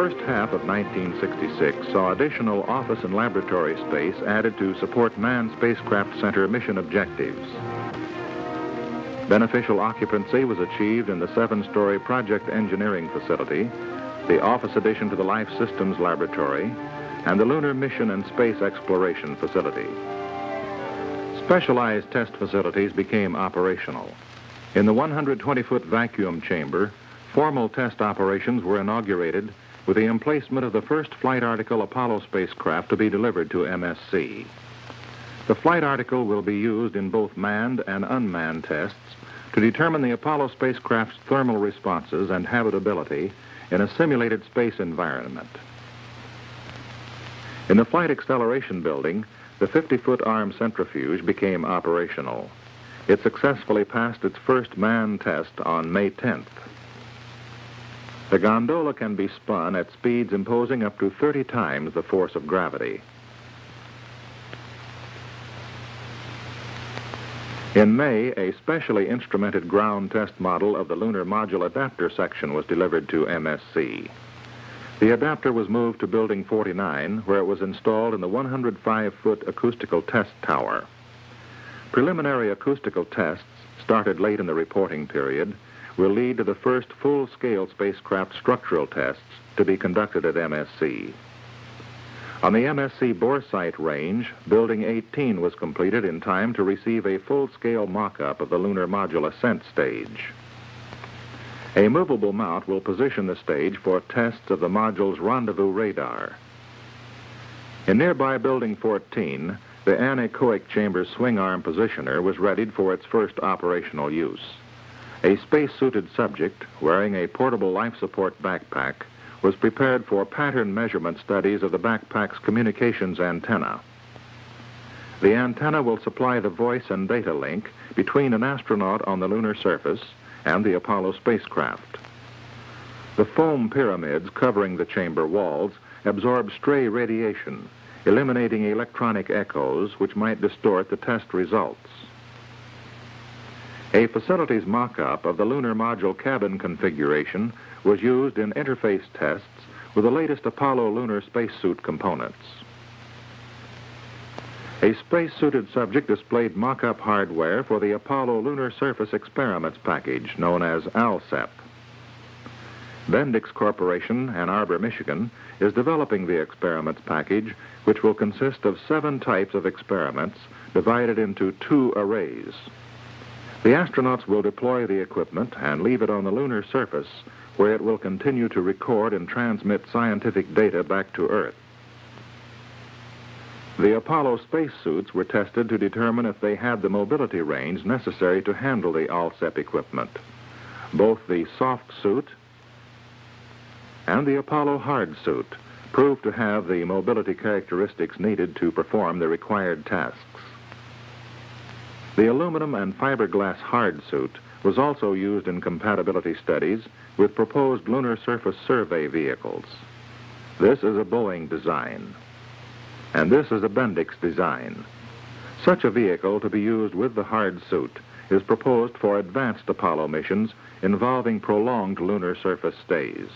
The first half of 1966 saw additional office and laboratory space added to support Manned Spacecraft Center mission objectives. Beneficial occupancy was achieved in the seven-story project engineering facility, the office addition to the Life Systems Laboratory, and the Lunar Mission and Space Exploration Facility. Specialized test facilities became operational. In the 120-foot vacuum chamber, formal test operations were inaugurated with the emplacement of the first flight article Apollo spacecraft to be delivered to MSC. The flight article will be used in both manned and unmanned tests to determine the Apollo spacecraft's thermal responses and habitability in a simulated space environment. In the Flight Acceleration Building, the 50-foot arm centrifuge became operational. It successfully passed its first manned test on May 10th. The gondola can be spun at speeds imposing up to 30 times the force of gravity. In May, a specially instrumented ground test model of the Lunar Module Adapter section was delivered to MSC. The adapter was moved to Building 49, where it was installed in the 105-foot acoustical test tower. Preliminary acoustical tests, started late in the reporting period, will lead to the first full-scale spacecraft structural tests to be conducted at MSC. On the MSC Boresight range, Building 18 was completed in time to receive a full-scale mock-up of the Lunar Module Ascent stage. A movable mount will position the stage for tests of the module's rendezvous radar. In nearby Building 14, the anechoic chamber swing arm positioner was readied for its first operational use. A space-suited subject wearing a portable life support backpack was prepared for pattern measurement studies of the backpack's communications antenna. The antenna will supply the voice and data link between an astronaut on the lunar surface and the Apollo spacecraft. The foam pyramids covering the chamber walls absorb stray radiation, eliminating electronic echoes which might distort the test results. A facilities mock-up of the lunar module cabin configuration was used in interface tests with the latest Apollo lunar spacesuit components. A space-suited subject displayed mock-up hardware for the Apollo Lunar Surface Experiments package, known as ALSEP. Bendix Corporation, Ann Arbor, Michigan, is developing the experiments package, which will consist of seven types of experiments divided into two arrays. The astronauts will deploy the equipment and leave it on the lunar surface where it will continue to record and transmit scientific data back to Earth. The Apollo spacesuits were tested to determine if they had the mobility range necessary to handle the ALSEP equipment. Both the soft suit and the Apollo hard suit proved to have the mobility characteristics needed to perform the required tasks. The aluminum and fiberglass hard suit was also used in compatibility studies with proposed lunar surface survey vehicles. This is a Boeing design, and this is a Bendix design. Such a vehicle to be used with the hard suit is proposed for advanced Apollo missions involving prolonged lunar surface stays.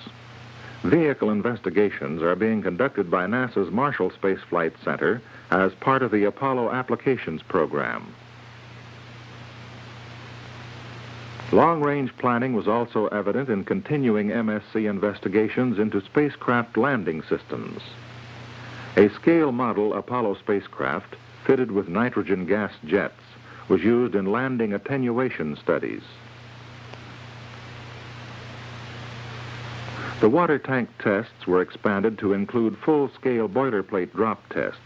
Vehicle investigations are being conducted by NASA's Marshall Space Flight Center as part of the Apollo Applications Program. Long-range planning was also evident in continuing MSC investigations into spacecraft landing systems. A scale model Apollo spacecraft fitted with nitrogen gas jets was used in landing attenuation studies. The water tank tests were expanded to include full-scale boilerplate drop tests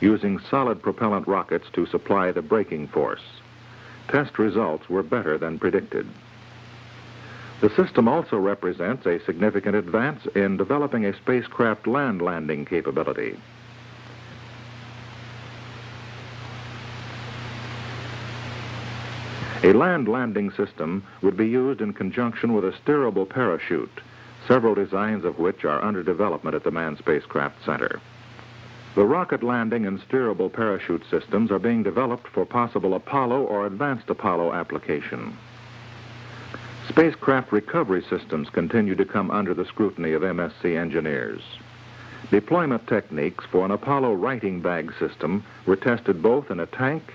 using solid propellant rockets to supply the braking force test results were better than predicted. The system also represents a significant advance in developing a spacecraft land landing capability. A land landing system would be used in conjunction with a steerable parachute, several designs of which are under development at the Manned Spacecraft Center. The rocket landing and steerable parachute systems are being developed for possible Apollo or advanced Apollo application. Spacecraft recovery systems continue to come under the scrutiny of MSC engineers. Deployment techniques for an Apollo righting bag system were tested both in a tank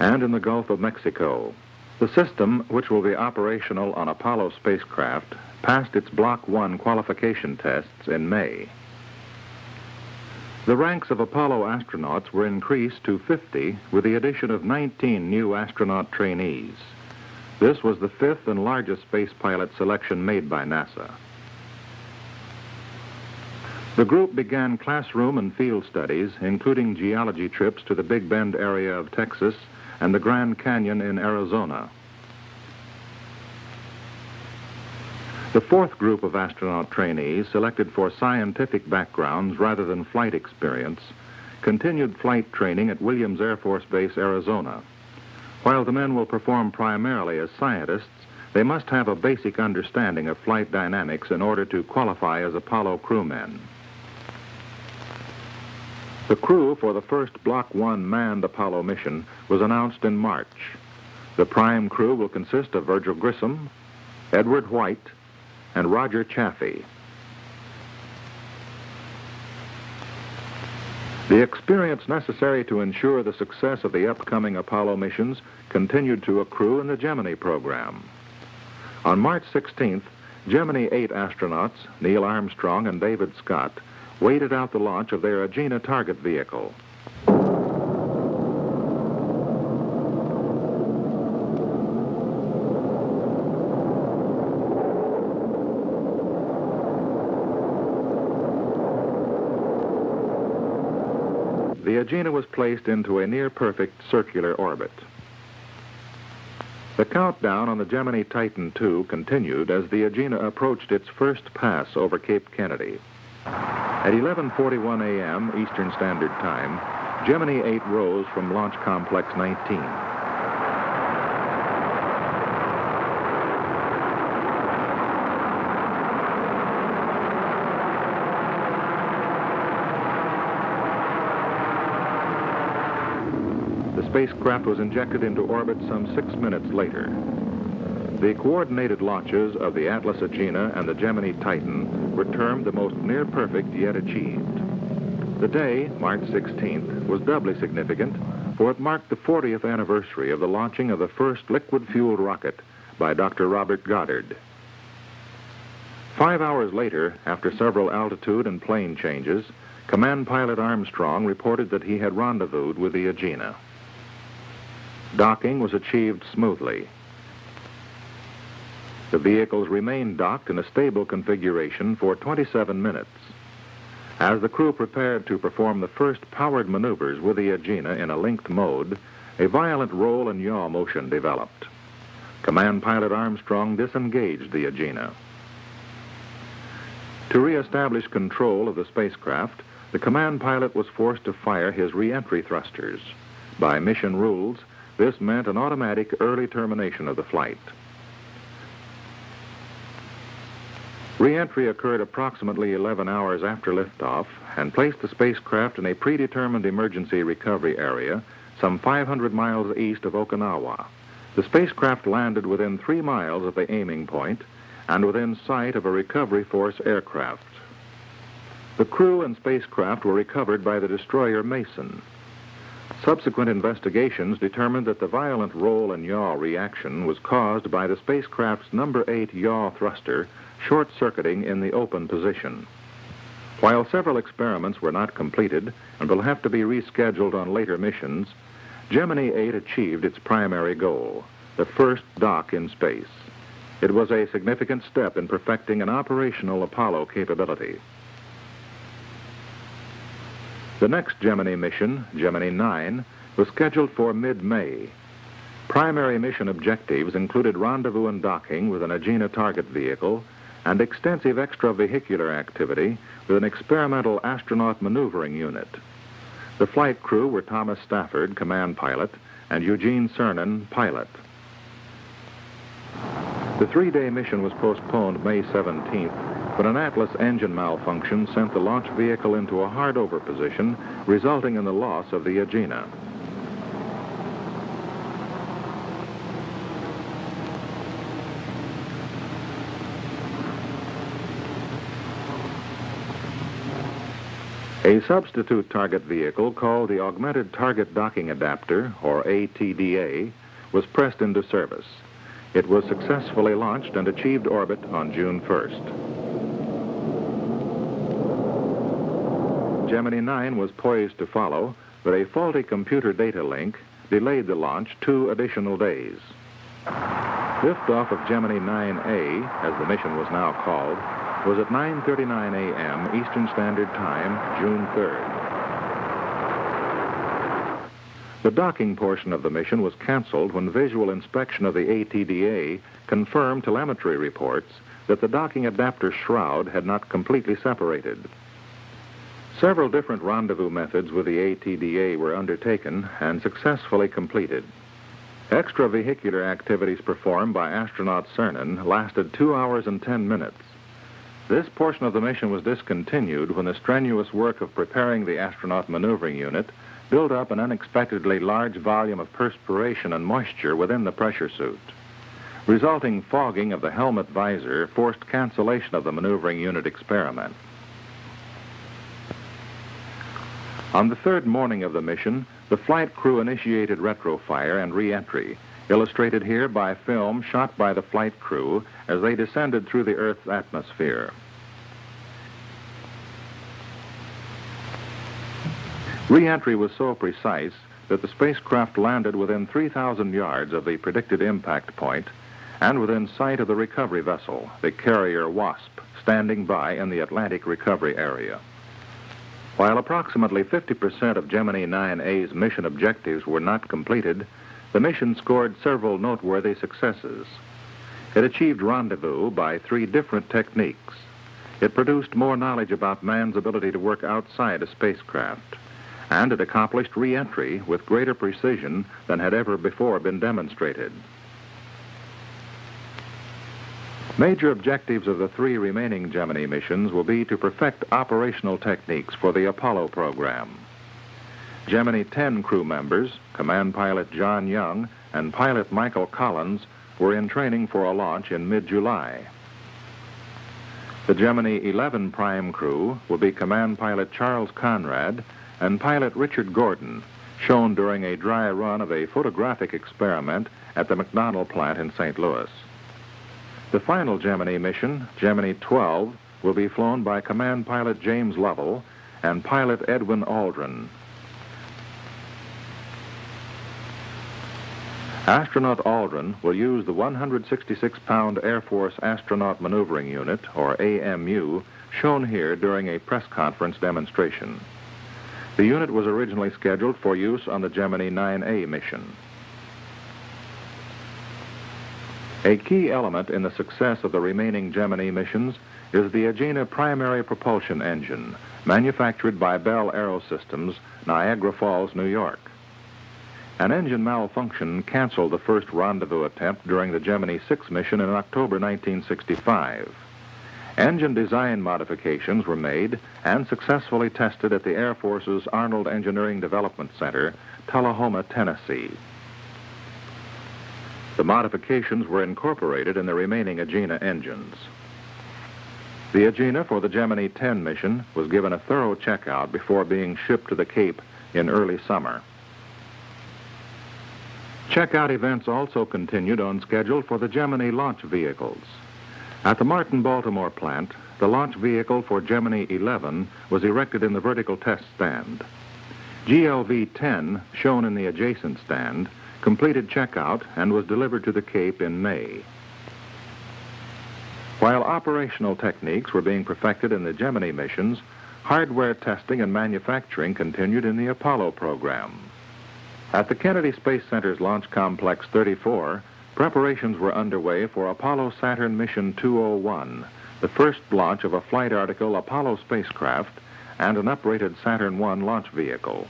and in the Gulf of Mexico. The system, which will be operational on Apollo spacecraft, passed its Block 1 qualification tests in May. The ranks of Apollo astronauts were increased to 50 with the addition of 19 new astronaut trainees. This was the fifth and largest space pilot selection made by NASA. The group began classroom and field studies, including geology trips to the Big Bend area of Texas and the Grand Canyon in Arizona. The fourth group of astronaut trainees, selected for scientific backgrounds rather than flight experience, continued flight training at Williams Air Force Base, Arizona. While the men will perform primarily as scientists, they must have a basic understanding of flight dynamics in order to qualify as Apollo crewmen. The crew for the first Block 1 manned Apollo mission was announced in March. The prime crew will consist of Virgil Grissom, Edward White, and Roger Chaffee. The experience necessary to ensure the success of the upcoming Apollo missions continued to accrue in the Gemini program. On March 16th, Gemini 8 astronauts, Neil Armstrong and David Scott, waited out the launch of their Agena target vehicle. Agena was placed into a near-perfect circular orbit. The countdown on the Gemini Titan II continued as the Agena approached its first pass over Cape Kennedy. At 11:41 a.m. Eastern Standard Time, Gemini 8 rose from Launch Complex 19. Spacecraft was injected into orbit some six minutes later. The coordinated launches of the Atlas Agena and the Gemini Titan were termed the most near perfect yet achieved. The day, March 16th, was doubly significant, for it marked the 40th anniversary of the launching of the first liquid-fueled rocket by Dr. Robert Goddard. Five hours later, after several altitude and plane changes, Command Pilot Armstrong reported that he had rendezvoused with the Agena. Docking was achieved smoothly. The vehicles remained docked in a stable configuration for 27 minutes. As the crew prepared to perform the first powered maneuvers with the Agena in a linked mode, a violent roll and yaw motion developed. Command Pilot Armstrong disengaged the Agena. To reestablish control of the spacecraft, the command pilot was forced to fire his reentry thrusters. By mission rules, this meant an automatic early termination of the flight. Reentry occurred approximately 11 hours after liftoff and placed the spacecraft in a predetermined emergency recovery area some 500 miles east of Okinawa. The spacecraft landed within three miles of the aiming point and within sight of a recovery force aircraft. The crew and spacecraft were recovered by the destroyer Mason. Subsequent investigations determined that the violent roll and yaw reaction was caused by the spacecraft's number 8 yaw thruster short-circuiting in the open position. While several experiments were not completed and will have to be rescheduled on later missions, Gemini 8 achieved its primary goal, the first dock in space. It was a significant step in perfecting an operational Apollo capability. The next Gemini mission, Gemini 9, was scheduled for mid-May. Primary mission objectives included rendezvous and docking with an Agena target vehicle and extensive extravehicular activity with an experimental astronaut maneuvering unit. The flight crew were Thomas Stafford, command pilot, and Eugene Cernan, pilot. The three-day mission was postponed May 17th but an Atlas engine malfunction sent the launch vehicle into a hard over position, resulting in the loss of the Agena. A substitute target vehicle called the Augmented Target Docking Adapter, or ATDA, was pressed into service. It was successfully launched and achieved orbit on June 1st. Gemini 9 was poised to follow, but a faulty computer data link delayed the launch two additional days. Liftoff of Gemini 9A, as the mission was now called, was at 9.39 a.m. Eastern Standard Time, June 3rd. The docking portion of the mission was canceled when visual inspection of the ATDA confirmed telemetry reports that the docking adapter shroud had not completely separated. Several different rendezvous methods with the ATDA were undertaken and successfully completed. Extravehicular activities performed by astronaut Cernan lasted two hours and ten minutes. This portion of the mission was discontinued when the strenuous work of preparing the astronaut maneuvering unit built up an unexpectedly large volume of perspiration and moisture within the pressure suit. Resulting fogging of the helmet visor forced cancellation of the maneuvering unit experiment. On the third morning of the mission, the flight crew initiated retrofire and re-entry, illustrated here by film shot by the flight crew as they descended through the Earth's atmosphere. Re-entry was so precise that the spacecraft landed within 3,000 yards of the predicted impact point and within sight of the recovery vessel, the carrier WASP, standing by in the Atlantic recovery area. While approximately 50% of Gemini 9A's mission objectives were not completed, the mission scored several noteworthy successes. It achieved rendezvous by three different techniques. It produced more knowledge about man's ability to work outside a spacecraft. And it accomplished re-entry with greater precision than had ever before been demonstrated. Major objectives of the three remaining Gemini missions will be to perfect operational techniques for the Apollo program. Gemini 10 crew members, Command Pilot John Young and Pilot Michael Collins, were in training for a launch in mid-July. The Gemini 11 prime crew will be Command Pilot Charles Conrad and Pilot Richard Gordon, shown during a dry run of a photographic experiment at the McDonnell plant in St. Louis. The final Gemini mission, Gemini 12, will be flown by Command Pilot James Lovell and Pilot Edwin Aldrin. Astronaut Aldrin will use the 166-pound Air Force Astronaut Maneuvering Unit, or AMU, shown here during a press conference demonstration. The unit was originally scheduled for use on the Gemini 9A mission. A key element in the success of the remaining Gemini missions is the Agena primary propulsion engine, manufactured by Bell Aerosystems, Niagara Falls, New York. An engine malfunction canceled the first rendezvous attempt during the Gemini 6 mission in October 1965. Engine design modifications were made and successfully tested at the Air Force's Arnold Engineering Development Center, Tullahoma, Tennessee. The modifications were incorporated in the remaining Agena engines. The Agena for the Gemini 10 mission was given a thorough checkout before being shipped to the Cape in early summer. Checkout events also continued on schedule for the Gemini launch vehicles. At the Martin Baltimore plant, the launch vehicle for Gemini 11 was erected in the vertical test stand. GLV 10, shown in the adjacent stand, completed checkout and was delivered to the Cape in May. While operational techniques were being perfected in the Gemini missions, hardware testing and manufacturing continued in the Apollo program. At the Kennedy Space Center's Launch Complex 34, preparations were underway for Apollo Saturn Mission 201, the first launch of a flight article Apollo spacecraft and an uprated Saturn I launch vehicle.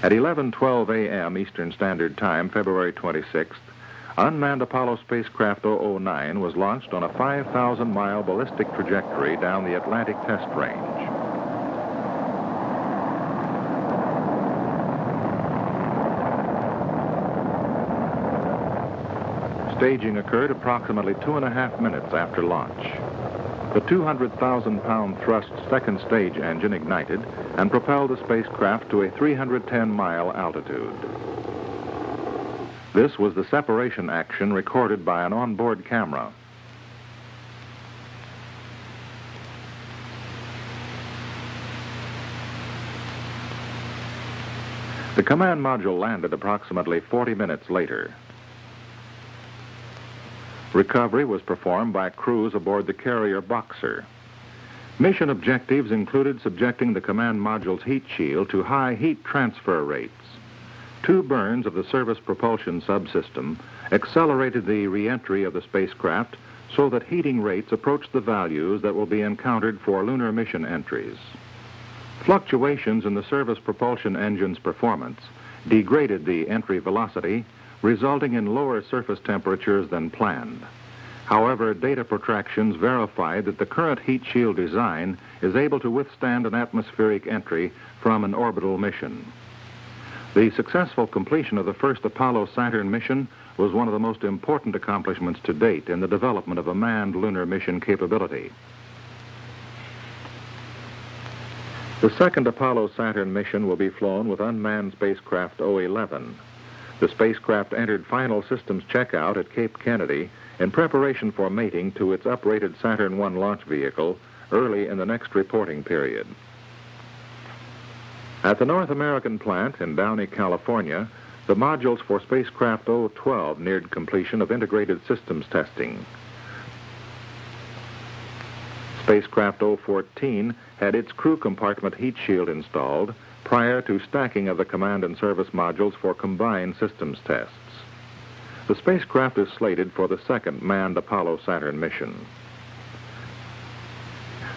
At 11:12 a.m. Eastern Standard Time, February 26th, unmanned Apollo spacecraft 009 was launched on a 5,000-mile ballistic trajectory down the Atlantic Test Range. Staging occurred approximately two and a half minutes after launch. The 200,000 pound thrust second stage engine ignited and propelled the spacecraft to a 310 mile altitude. This was the separation action recorded by an onboard camera. The command module landed approximately 40 minutes later. Recovery was performed by crews aboard the carrier Boxer. Mission objectives included subjecting the command module's heat shield to high heat transfer rates. Two burns of the service propulsion subsystem accelerated the reentry of the spacecraft so that heating rates approached the values that will be encountered for lunar mission entries. Fluctuations in the service propulsion engine's performance degraded the entry velocity, resulting in lower surface temperatures than planned. However, data protractions verified that the current heat shield design is able to withstand an atmospheric entry from an orbital mission. The successful completion of the first Apollo Saturn mission was one of the most important accomplishments to date in the development of a manned lunar mission capability. The second Apollo Saturn mission will be flown with unmanned spacecraft O-11. The spacecraft entered final systems checkout at Cape Kennedy in preparation for mating to its uprated Saturn I launch vehicle early in the next reporting period. At the North American plant in Downey, California, the modules for spacecraft O-12 neared completion of integrated systems testing. Spacecraft O-14 had its crew compartment heat shield installed prior to stacking of the command and service modules for combined systems tests. The spacecraft is slated for the second manned Apollo Saturn mission.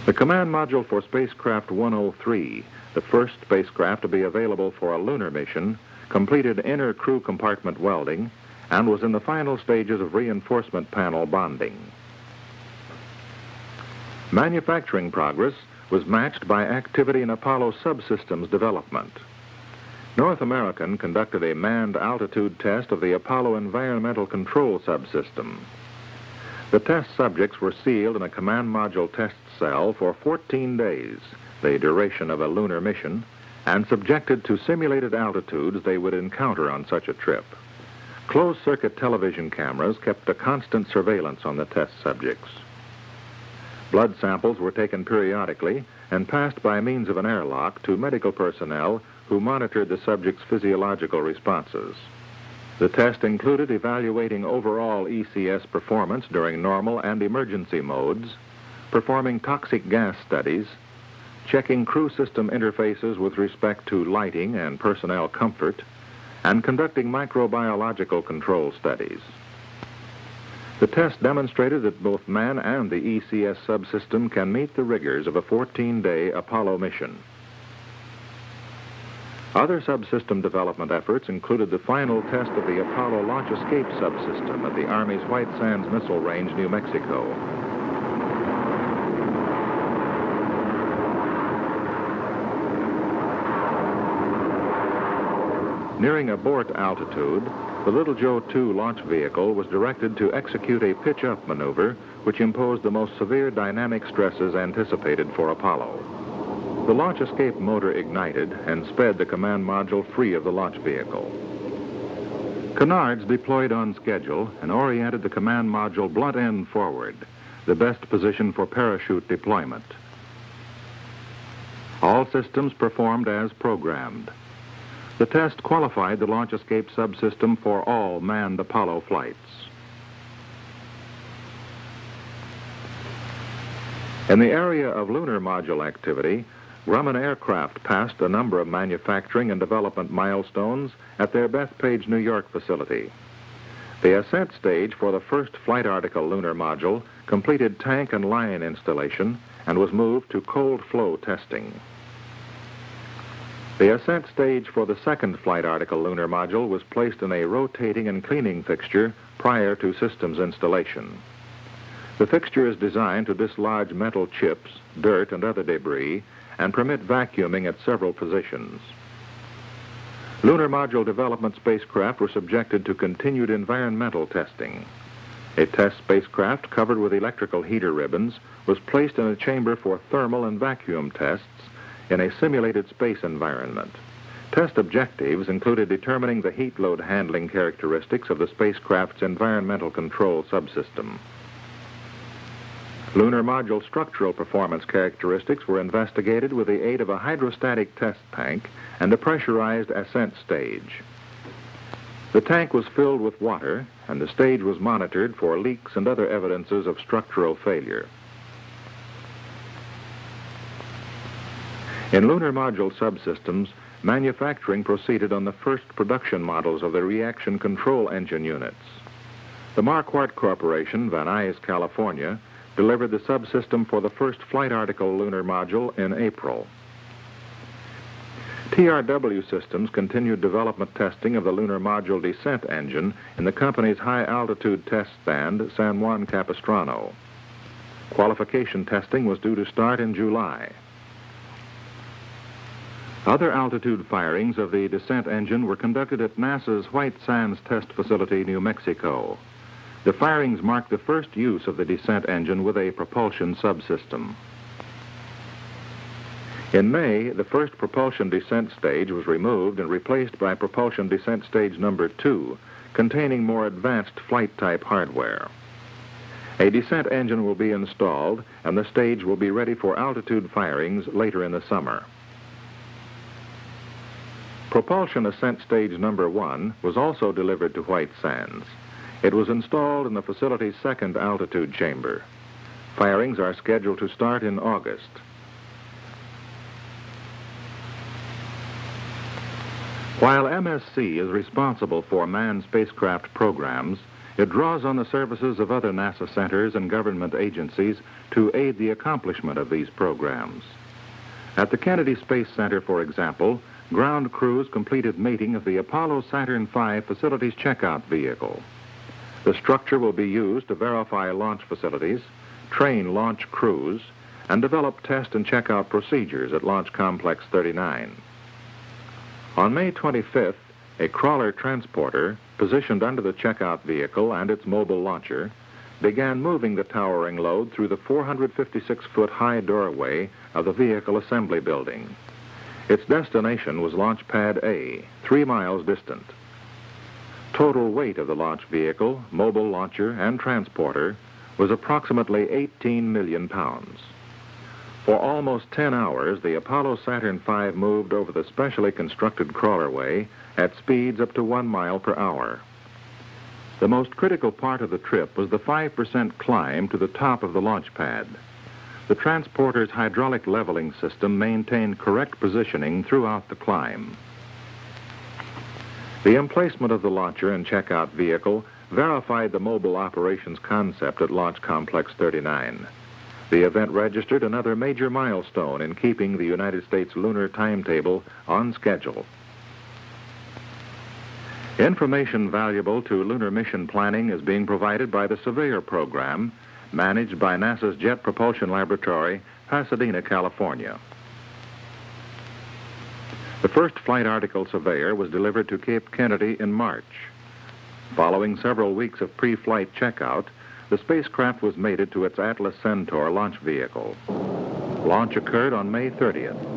The command module for spacecraft 103, the first spacecraft to be available for a lunar mission, completed inner crew compartment welding and was in the final stages of reinforcement panel bonding. Manufacturing progress was matched by activity in Apollo subsystems development. North American conducted a manned altitude test of the Apollo Environmental Control subsystem. The test subjects were sealed in a command module test cell for 14 days, the duration of a lunar mission, and subjected to simulated altitudes they would encounter on such a trip. Closed-circuit television cameras kept a constant surveillance on the test subjects. Blood samples were taken periodically and passed by means of an airlock to medical personnel who monitored the subject's physiological responses. The test included evaluating overall ECS performance during normal and emergency modes, performing toxic gas studies, checking crew system interfaces with respect to lighting and personnel comfort, and conducting microbiological control studies. The test demonstrated that both man and the ECS subsystem can meet the rigors of a 14-day Apollo mission. Other subsystem development efforts included the final test of the Apollo launch escape subsystem at the Army's White Sands Missile Range, New Mexico. Nearing abort altitude, the Little Joe 2 launch vehicle was directed to execute a pitch-up maneuver which imposed the most severe dynamic stresses anticipated for Apollo. The launch escape motor ignited and sped the command module free of the launch vehicle. Canards deployed on schedule and oriented the command module blunt end forward, the best position for parachute deployment. All systems performed as programmed. The test qualified the launch escape subsystem for all manned Apollo flights. In the area of lunar module activity, Grumman Aircraft passed a number of manufacturing and development milestones at their Bethpage, New York facility. The ascent stage for the first flight article lunar module completed tank and line installation and was moved to cold flow testing. The ascent stage for the second flight article lunar module was placed in a rotating and cleaning fixture prior to systems installation. The fixture is designed to dislodge metal chips, dirt, and other debris and permit vacuuming at several positions. Lunar module development spacecraft were subjected to continued environmental testing. A test spacecraft covered with electrical heater ribbons was placed in a chamber for thermal and vacuum tests in a simulated space environment. Test objectives included determining the heat load handling characteristics of the spacecraft's environmental control subsystem. Lunar module structural performance characteristics were investigated with the aid of a hydrostatic test tank and a pressurized ascent stage. The tank was filled with water, and the stage was monitored for leaks and other evidences of structural failure. In lunar module subsystems, manufacturing proceeded on the first production models of the reaction control engine units. The Marquardt Corporation, Van Nuys, California, delivered the subsystem for the first flight article lunar module in April. TRW Systems continued development testing of the lunar module descent engine in the company's high altitude test stand, San Juan Capistrano. Qualification testing was due to start in July. Other altitude firings of the descent engine were conducted at NASA's White Sands Test Facility, New Mexico. The firings marked the first use of the descent engine with a propulsion subsystem. In May, the first propulsion descent stage was removed and replaced by propulsion descent stage number two, containing more advanced flight type hardware. A descent engine will be installed, and the stage will be ready for altitude firings later in the summer. Propulsion ascent stage number one was also delivered to White Sands. It was installed in the facility's second altitude chamber. Firings are scheduled to start in August. While MSC is responsible for manned spacecraft programs, it draws on the services of other NASA centers and government agencies to aid the accomplishment of these programs. At the Kennedy Space Center, for example, ground crews completed mating of the Apollo Saturn V facilities checkout vehicle. The structure will be used to verify launch facilities, train launch crews, and develop test and checkout procedures at Launch Complex 39. On May 25th, a crawler transporter, positioned under the checkout vehicle and its mobile launcher, began moving the towering load through the 456-foot high doorway of the vehicle assembly building. Its destination was Launch Pad A, three miles distant. Total weight of the launch vehicle, mobile launcher, and transporter was approximately 18 million pounds. For almost 10 hours, the Apollo Saturn V moved over the specially constructed crawlerway at speeds up to one mile per hour. The most critical part of the trip was the 5% climb to the top of the launch pad. The transporter's hydraulic leveling system maintained correct positioning throughout the climb. The emplacement of the launcher and checkout vehicle verified the mobile operations concept at Launch Complex 39. The event registered another major milestone in keeping the United States lunar timetable on schedule. Information valuable to lunar mission planning is being provided by the Surveyor program, managed by NASA's Jet Propulsion Laboratory, Pasadena, California. The first flight article Surveyor was delivered to Cape Kennedy in March. Following several weeks of pre-flight checkout, the spacecraft was mated to its Atlas Centaur launch vehicle. Launch occurred on May 30th.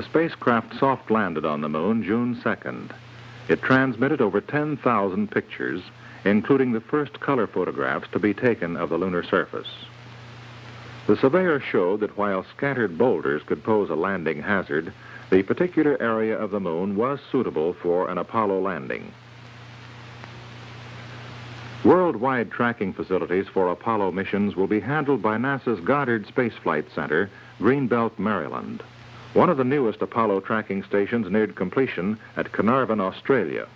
The spacecraft soft landed on the moon June 2nd. It transmitted over 10,000 pictures, including the first color photographs to be taken of the lunar surface. The surveyor showed that while scattered boulders could pose a landing hazard, the particular area of the moon was suitable for an Apollo landing. Worldwide tracking facilities for Apollo missions will be handled by NASA's Goddard Space Flight Center, Greenbelt, Maryland. One of the newest Apollo tracking stations neared completion at Carnarvon, Australia.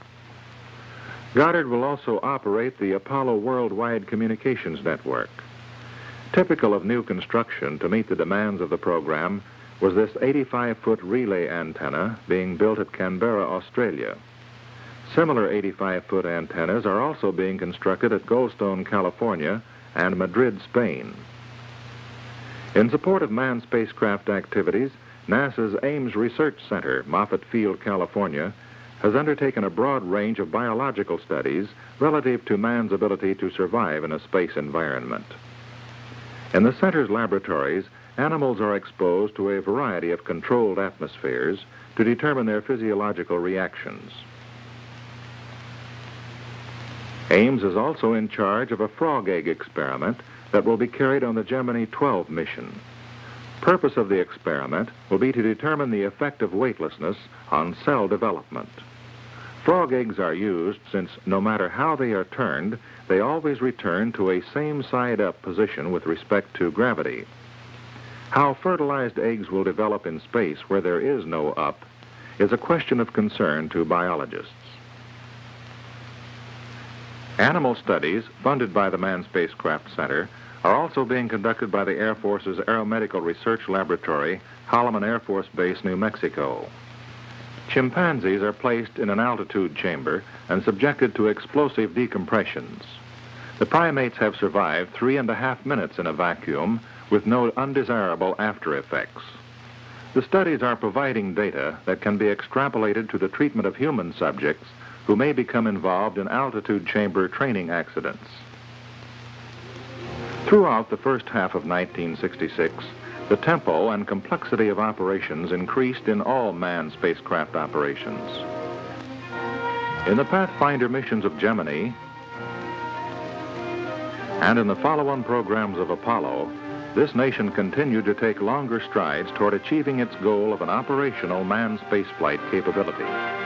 Goddard will also operate the Apollo Worldwide Communications Network. Typical of new construction to meet the demands of the program was this 85-foot relay antenna being built at Canberra, Australia. Similar 85-foot antennas are also being constructed at Goldstone, California, and Madrid, Spain. In support of manned spacecraft activities, NASA's Ames Research Center, Moffett Field, California, has undertaken a broad range of biological studies relative to man's ability to survive in a space environment. In the center's laboratories, animals are exposed to a variety of controlled atmospheres to determine their physiological reactions. Ames is also in charge of a frog egg experiment that will be carried on the Gemini 12 mission. Purpose of the experiment will be to determine the effect of weightlessness on cell development. Frog eggs are used since no matter how they are turned, they always return to a same side up position with respect to gravity. How fertilized eggs will develop in space where there is no up is a question of concern to biologists. Animal studies funded by the Manned Spacecraft Center are also being conducted by the Air Force's Aeromedical Research Laboratory, Holloman Air Force Base, New Mexico. Chimpanzees are placed in an altitude chamber and subjected to explosive decompressions. The primates have survived three and a half minutes in a vacuum with no undesirable after effects. The studies are providing data that can be extrapolated to the treatment of human subjects who may become involved in altitude chamber training accidents. Throughout the first half of 1966, the tempo and complexity of operations increased in all manned spacecraft operations. In the Pathfinder missions of Gemini and in the follow-on programs of Apollo, this nation continued to take longer strides toward achieving its goal of an operational manned spaceflight capability.